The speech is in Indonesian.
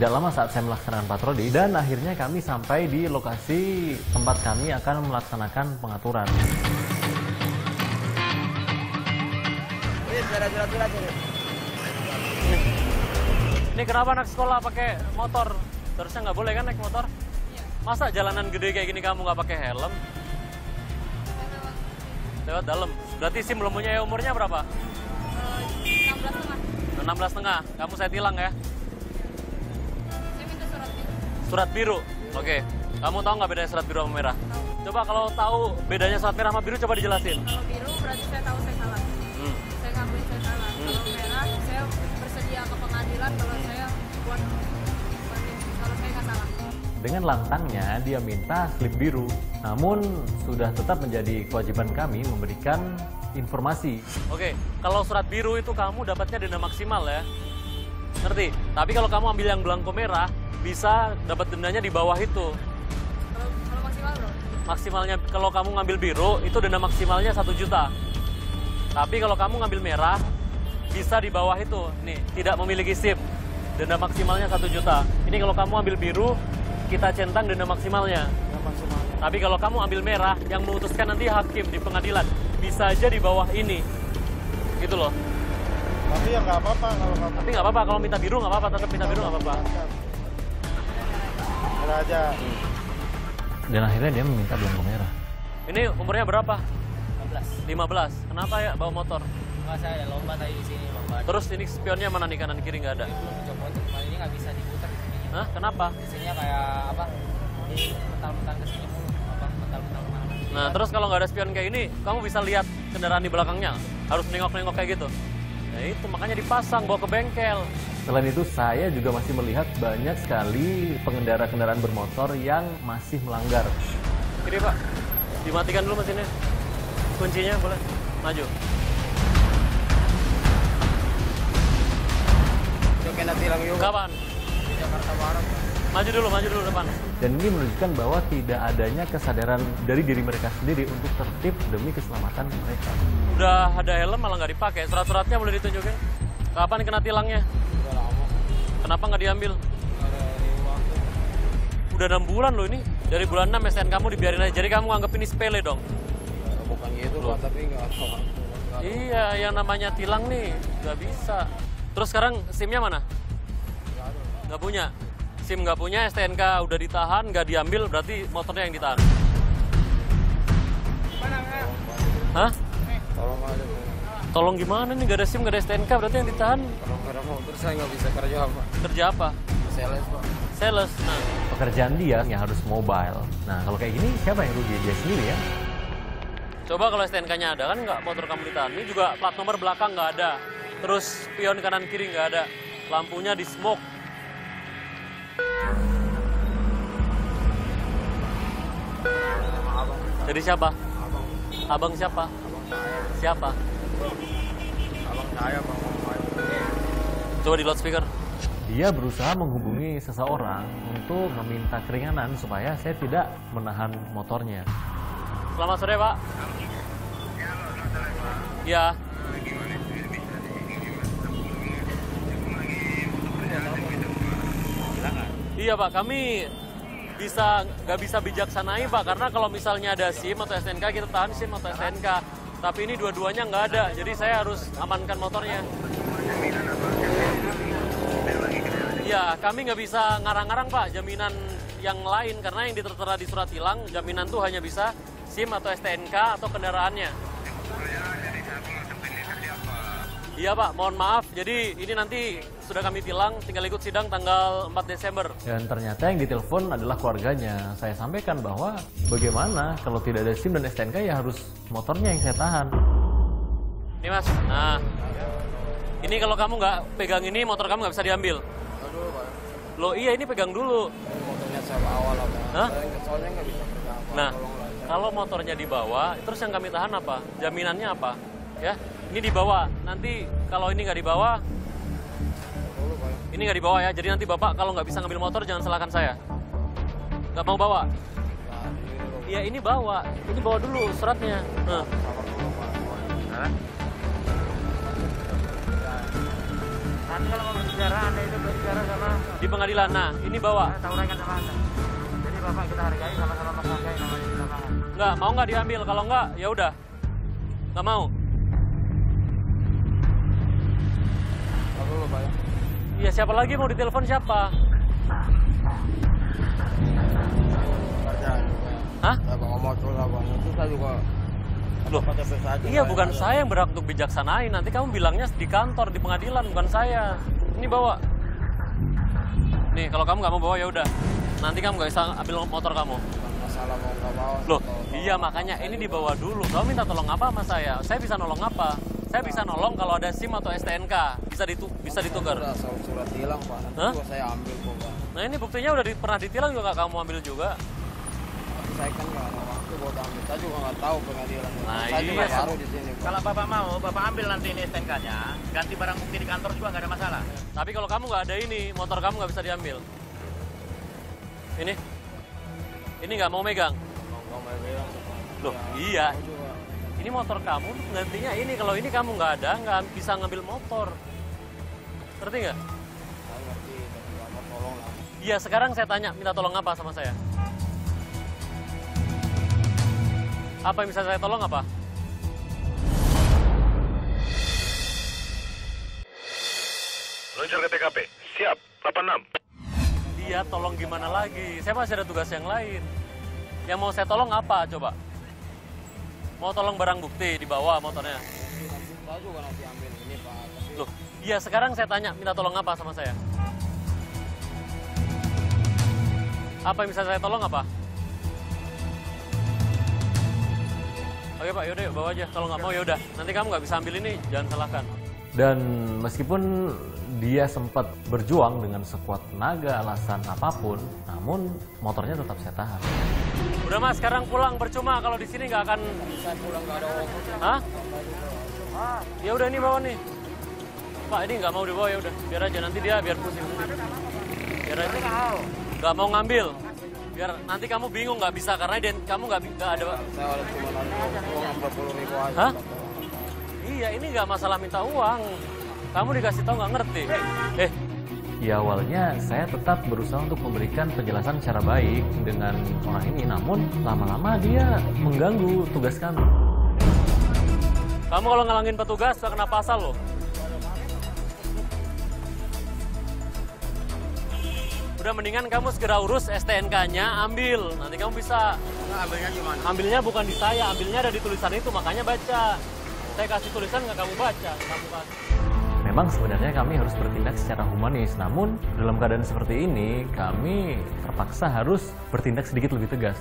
tidak lama saat saya melaksanakan patroli dan akhirnya kami sampai di lokasi tempat kami akan melaksanakan pengaturan. Ini kenapa anak sekolah pakai motor? Terusnya nggak boleh kan naik motor? Masa jalanan gede kayak gini kamu nggak pakai helm? Lewat dalam. Berarti SIM belum punya ya umurnya berapa? 16 setengah. 16 setengah. Kamu saya tilang ya. Surat biru. Oke. Kamu tahu nggak bedanya surat biru sama merah? Coba kalau tahu bedanya surat merah sama biru coba dijelasin. Kalau biru berarti saya tahu saya salah. Hmm. Saya ngakuin saya salah. Kalau merah saya bersedia ke pengadilan kalau saya buat kalau saya nggak salah. Dengan lantangnya dia minta slip biru. Namun sudah tetap menjadi kewajiban kami memberikan informasi. Oke, kalau surat biru itu kamu dapatnya denda maksimal ya. Ngerti? Tapi kalau kamu ambil yang belangko merah, bisa dapat dendanya di bawah itu. Kalau kalau maksimal bro. Maksimalnya kalau kamu ngambil biru itu denda maksimalnya satu juta. Tapi kalau kamu ngambil merah bisa di bawah itu. Nih, tidak memiliki SIM. Denda maksimalnya satu juta. Ini kalau kamu ambil biru, kita centang denda maksimalnya. Tapi kalau kamu ambil merah, yang memutuskan nanti hakim di pengadilan bisa aja di bawah ini. Gitu loh. Tapi ya nggak apa-apa kalau nggak Tapi nggak apa-apa, kalau minta biru nggak apa-apa, tetap minta biru nggak apa-apa. Aja. Dan akhirnya dia meminta belangko merah. Ini umurnya berapa? 15. 15. Kenapa ya bawa motor? Enggak saya ada lomba tadi di sini lomba. Terus ini spionnya mana nih kanan kiri nggak ada? Ini belum dicopot, cuma ini nggak bisa diputar di sini. Hah? Kenapa? Di sininya kayak apa? Di mental-mental ke sini mulu. Apa mental-mental ke mana Nah, terus kalau nggak ada spion kayak ini, kamu bisa lihat kendaraan di belakangnya. Harus nengok-nengok kayak gitu. Ya itu, makanya dipasang, bawa ke bengkel. Selain itu, saya juga masih melihat banyak sekali pengendara kendaraan bermotor yang masih melanggar. Ini Pak, dimatikan dulu mesinnya. Kuncinya boleh? Maju. Kapan? Di Jakarta Barat. Maju dulu, maju dulu depan. Dan ini menunjukkan bahwa tidak adanya kesadaran dari diri mereka sendiri untuk tertib demi keselamatan mereka. Udah ada helm malah nggak dipakai. Surat-suratnya boleh ditunjukin. Kapan kena tilangnya? Kenapa nggak diambil? Udah enam bulan loh ini. Dari bulan 6 STN kamu dibiarin aja. Jadi kamu anggap ini sepele dong. Ya, bukan gitu Pak, tapi nggak tahu. Iya, yang namanya tilang nih nggak bisa. Terus sekarang SIM-nya mana? Nggak punya. SIM nggak punya, STNK udah ditahan, nggak diambil, berarti motornya yang ditahan. Hah? Tolong aja. Tolong gimana nih, nggak ada SIM, nggak ada STNK, berarti yang ditahan Kalau nggak ada motor saya nggak bisa kerja Pak. kerja apa? Sales Pak. Sales. Nah, Pekerjaan dia yang harus mobile. Nah, kalau kayak gini siapa yang rugi? Dia sendiri ya. coba kalau STNK-nya ada kan nggak motor kamu ditahan. Ini juga plat nomor belakang nggak ada. Terus spion kanan kiri nggak ada. Lampunya di smoke. Abang, Jadi siapa? abang, Abang siapa? abang saya. Siapa? Saya. Coba di loudspeaker. Dia berusaha menghubungi seseorang untuk meminta keringanan supaya saya tidak menahan motornya. Selamat sore, Pak. Ya. Iya Pak, kami bisa nggak bisa bijaksanai Pak karena kalau misalnya ada SIM atau STNK kita tahan SIM atau STNK. Tapi ini dua-duanya nggak ada, jadi saya harus amankan motornya. Iya, kami nggak bisa ngarang-ngarang Pak jaminan yang lain karena yang ditertera di surat tilang jaminan tuh hanya bisa SIM atau STNK atau kendaraannya. Iya Pak, mohon maaf. Jadi ini nanti sudah kami tilang, tinggal ikut sidang tanggal 4 Desember. Dan ternyata yang ditelepon adalah keluarganya. Saya sampaikan bahwa bagaimana kalau tidak ada SIM dan STNK ya harus motornya yang saya tahan. Ini Mas, nah. Ini kalau kamu nggak pegang ini, motor kamu nggak bisa diambil. Aduh Pak. Loh iya, ini pegang dulu. Ini motornya saya awal Pak. Hah? Saya soalnya nggak bisa Pak. Nah, lah. kalau motornya dibawa, terus yang kami tahan apa? Jaminannya apa? Ya, ini dibawa. Nanti kalau ini nggak dibawa, Dulu Pak. ini nggak dibawa ya. Jadi nanti bapak kalau nggak bisa ngambil motor jangan salahkan saya. Nggak mau bawa? Iya ini bawa. Ini bawa dulu suratnya. Nah. Nanti kalau mau berbicara, anda itu berbicara sama Di pengadilan. Nah, ini bawa. saya sama anda. Jadi bapak kita hargai sama-sama menghargai namanya di mau nggak diambil? Kalau nggak, ya udah. Nggak mau. Dulu pak ya. Iya, siapa lagi mau ditelepon siapa? Kerjaan. Hah? Ya bawa motor lah bang. Itu saya juga Loh, aja. iya bukan saya yang berhak untuk bijaksanain. Nanti kamu bilangnya di kantor, di pengadilan, bukan saya. Ini bawa. Nih, kalau kamu nggak mau bawa ya udah. Nanti kamu nggak bisa ambil motor kamu. Bukan masalah mau nggak bawa. Loh, iya makanya ini dibawa dulu. Kamu minta tolong apa sama saya? Saya bisa nolong apa? Saya bisa nolong kalau ada SIM atau STNK. Bisa ditu bisa ditukar. Sudah surat, hilang pak. Nanti Hah? juga saya ambil kok pak. Nah ini buktinya udah di- pernah ditilang juga kamu ambil juga. Tapi saya kan nggak ada waktu buat ambil. Saya juga nggak tahu pengadilan. Nah, saya juga iya. baru di sini. Pak. Kalau Bapak mau, Bapak ambil nanti ini STNK-nya, ganti barang bukti di kantor juga nggak ada masalah. Tapi kalau kamu nggak ada ini, motor kamu nggak bisa diambil. Ini, ini nggak mau megang. Mau nggak mau bilang. Loh, Ya, iya. Ini motor kamu, gantinya ini. Kalau ini kamu nggak ada, nggak bisa ngambil motor. Ngerti nggak? saya ngerti. Tapi bapak tolong lah. Iya, sekarang saya tanya, minta tolong apa sama saya? Apa yang bisa saya tolong apa? Meluncur ke TKP. Siap. 86. Dia tolong gimana lagi? Saya masih ada tugas yang lain. Yang mau saya tolong apa coba? Mau tolong barang bukti dibawa motornya? Nanti saya juga nanti ambil ini pak. Tapi Loh, iya sekarang saya tanya, minta tolong apa sama saya? Apa yang bisa saya tolong apa? Oke pak, yaudah yuk, bawa aja. Kalau nggak mau yaudah. Nanti kamu nggak bisa ambil ini, jangan salahkan. Dan meskipun dia sempat berjuang dengan sekuat tenaga alasan apa pun, namun motornya tetap saya tahan. Udah mas, sekarang pulang percuma kalau di sini nggak akan. saya pulang nggak ada ongkos. Hah? Ya udah ini bawa nih. Pak ini nggak mau dibawa ya udah, biar aja nanti dia biar pusing. Biar aja. Nggak mau ngambil. Biar nanti kamu bingung nggak bisa karena dan kamu nggak ada. Saya cuma uang empat puluh ribu aja. Hah? Ini nggak masalah minta uang. Kamu dikasih tahu nggak ngerti. Eh Ya awalnya saya tetap berusaha untuk memberikan penjelasan secara baik dengan orang ini, namun lama-lama dia mengganggu tugas kami. kamu kalau ngalangin petugas tak kena pasal loh. Udah mendingan kamu segera urus STNK-nya, ambil. Nanti kamu bisa Nah, ambilnya gimana? Ambilnya bukan di saya, ambilnya ada di tulisan itu, makanya baca. Saya kasih tulisan nggak kamu baca, kamu kasih. Memang sebenarnya kami harus bertindak secara humanis, namun dalam keadaan seperti ini kami terpaksa harus bertindak sedikit lebih tegas.